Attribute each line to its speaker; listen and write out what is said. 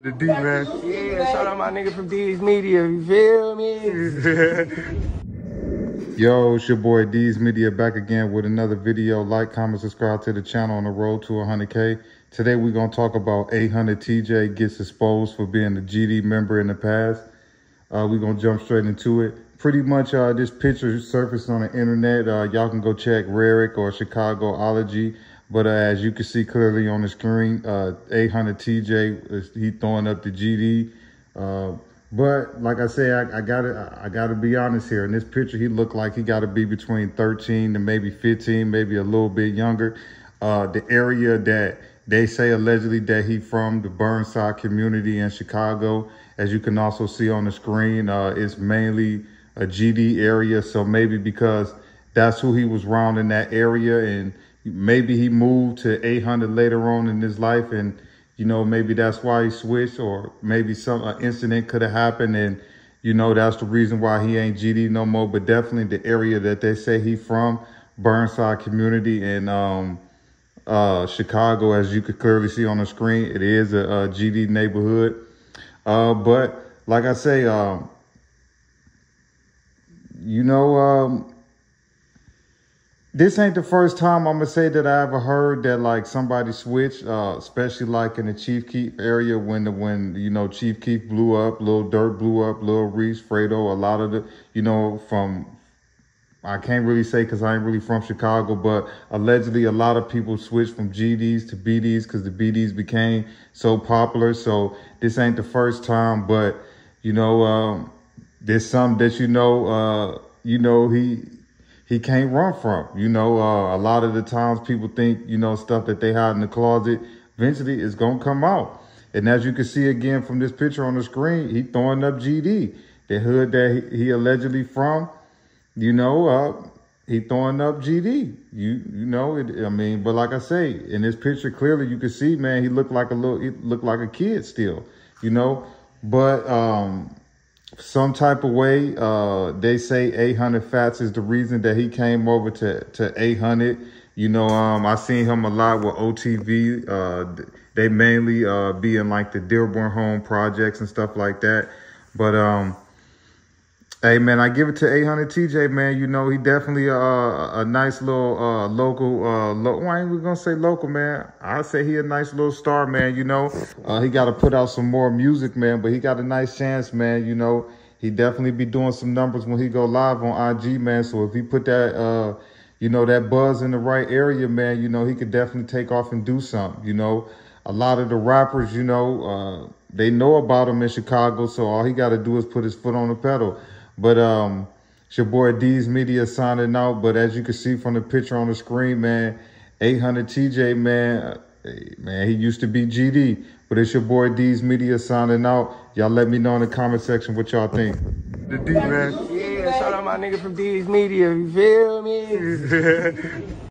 Speaker 1: The D man.
Speaker 2: Yeah, shout out my nigga from Dees Media, you feel me?
Speaker 1: Yo, it's your boy Dees Media back again with another video. Like, comment, subscribe to the channel on the road to 100K. Today we're going to talk about 800 TJ gets exposed for being a GD member in the past. Uh, we're going to jump straight into it. Pretty much uh, this picture surfaced on the internet. Uh, Y'all can go check Rarick or Chicagoology. But uh, as you can see clearly on the screen, uh, 800 TJ, he throwing up the GD. Uh, but like I say, I, I, gotta I gotta be honest here. In this picture, he looked like he got to be between 13 to maybe 15, maybe a little bit younger. Uh, the area that they say allegedly that he from the Burnside community in Chicago, as you can also see on the screen, uh, is mainly a GD area. So maybe because that's who he was around in that area and maybe he moved to 800 later on in his life and you know maybe that's why he switched or maybe some incident could have happened and you know that's the reason why he ain't GD no more. But definitely the area that they say he from Burnside community in um, uh, Chicago as you could clearly see on the screen it is a, a GD neighborhood. Uh, but like I say um, you know um, this ain't the first time I'm gonna say that I ever heard that like somebody switched, uh, especially like in the Chief Keef area when the when you know Chief Keef blew up, Lil Durk blew up, Lil Reese, Fredo, a lot of the you know from I can't really say because I ain't really from Chicago, but allegedly a lot of people switched from GDs to BDs because the BDs became so popular. So this ain't the first time, but you know, um, there's some that you know, uh, you know, he he can't run from. You know, uh, a lot of the times people think, you know, stuff that they hide in the closet eventually is going to come out. And as you can see again from this picture on the screen, he throwing up GD. The hood that he, he allegedly from, you know, uh, he throwing up GD. You you know, it, I mean, but like I say, in this picture, clearly you can see, man, he looked like a little, he looked like a kid still, you know. But um, some type of way. Uh, they say 800 Fatz is the reason that he came over to, to 800. You know, um, I seen him a lot with OTV. Uh, they mainly uh, be in like the Dearborn Home projects and stuff like that. But um, hey, man, I give it to 800 TJ, man. You know, he definitely uh, a nice little uh, local. Uh, lo why ain't we gonna say local, man? I say he a nice little star, man. You know, uh, he got to put out some more music, man. But he got a nice chance, man. You know he definitely be doing some numbers when he go live on IG, man. So if he put that, uh, you know, that buzz in the right area, man, you know, he could definitely take off and do something. You know, a lot of the rappers, you know, uh, they know about him in Chicago, so all he got to do is put his foot on the pedal. But um, it's your boy Dees Media signing out. But as you can see from the picture on the screen, man, 800 TJ, man, man, he used to be GD. But it's your boy Dees Media signing out. Y'all let me know in the comment section what y'all think.
Speaker 2: The D man. Yeah, shout out my nigga from Dees Media, you feel me?